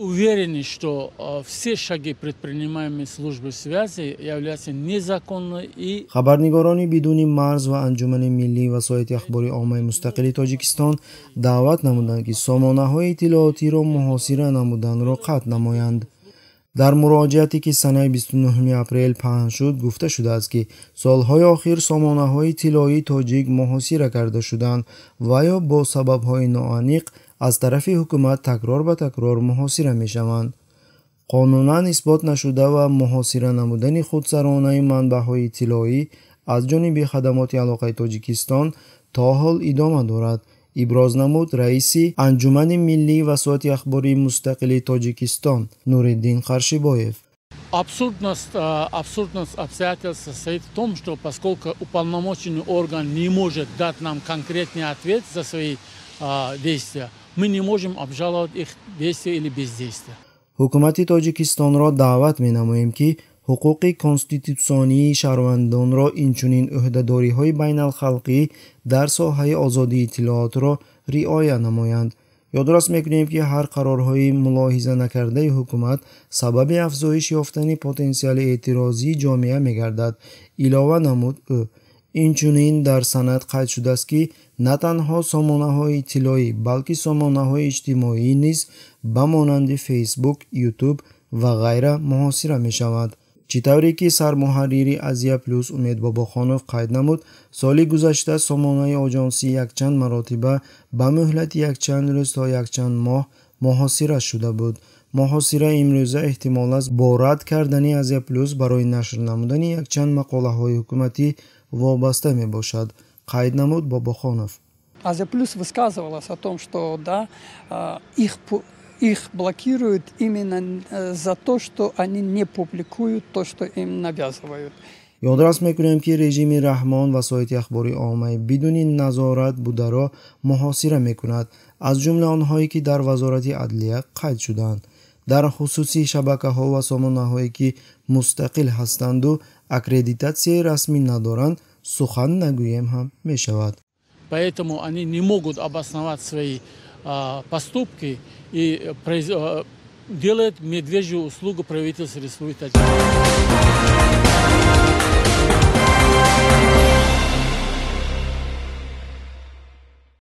уверены что все шаги предпринимаемые службой связи являются незаконны и хабарнигорони бидуни марз ва анҷумани миллӣ васоити ахбори оммаи мустақили тоҷикистон даъват намуданд ки сомонаҳои иттилоотиро муҳосира намуданро қатъ намоянд дар муроҷиате ки санаи 29 апрел паҳн шуд гуфта шудааст ки солҳои охир сомонаҳои тиллоии тоҷик муҳосира карда шуданд ва ё бо сабабҳои ноаниқ аз тарафи ҳукумат такрор ба такрор муҳосира мешаванд. Қонунан исбот нашуда ва муҳосира намудани худсаронаи манбаъҳои иттилоӣ аз ҷониби хадамоти алоқаи тоҷикистон то ҳол идома дорад иброз намуд раиси анҷумани миллии васоити ахбории мустақили тоҷикистон нуриддин қаршибоев абсурдность абсурдность обстоятельств состоит в том что поскольку уполномоченный орган не может дать нам конкретный ответ за свои действия мы не можем обжаловать их действия или бездействия. Ҳукумати тоҷикистонро даъват менамоем ки ҳуқуқи конститутсионии шаҳрвандонро инчунин ӯҳдадориҳои байналхалқӣ дар соҳаи озодии иттилоотро риоя намоянд. Ёдрас мекунем ки ҳар қарорҳои мулоҳизанакардаи ҳукумат сабаби афзоиш ёфтани потенсиали эътирозии ҷомеа мегардад. Илова намуд ӯ инчунин дар санад қайд шудааст ки на танҳо сомонаҳои иттилоӣ балки сомонаҳои иҷтимоӣ низ ба монанди фейсбук ютуб ва ғайра муҳосира мешаванд чӣ тавре ки сармуҳаррири азия плюс умед бобохонов қайд намуд? Соли гузашта сомонаи оҷонсӣ якчанд маротиба ба муҳлати якчанд рӯз то якчанд моҳ муҳосира шуда буд. Муҳосира имрӯза эҳтимол аст бо рад кардани азия плюс барои нашр намудани якчанд мақолаҳои ҳукуматӣ вобаста мебошад. Қайд намуд бобохонов азия плюс высказывалась о том что да их их блокируют именно э, за то, что они не публикуют то, что им навязывают. ёдрас мекунем ки режими раҳмон васоити ахбори оммаи бидуни назорат бударо муҳосира мекунад. Аз ҷумла онҳое ки дар вазорати адлия қайд шуданд дар хусуси шабакаҳо ва сомонаҳое ки мустақил ҳастанду аккредитатсияи расмӣ надоранд сухан нагӯем ҳам мешавад. Поэтому они не могут обосновать свои поступки и делает медвежью услугу правительству Республики Таджикистан.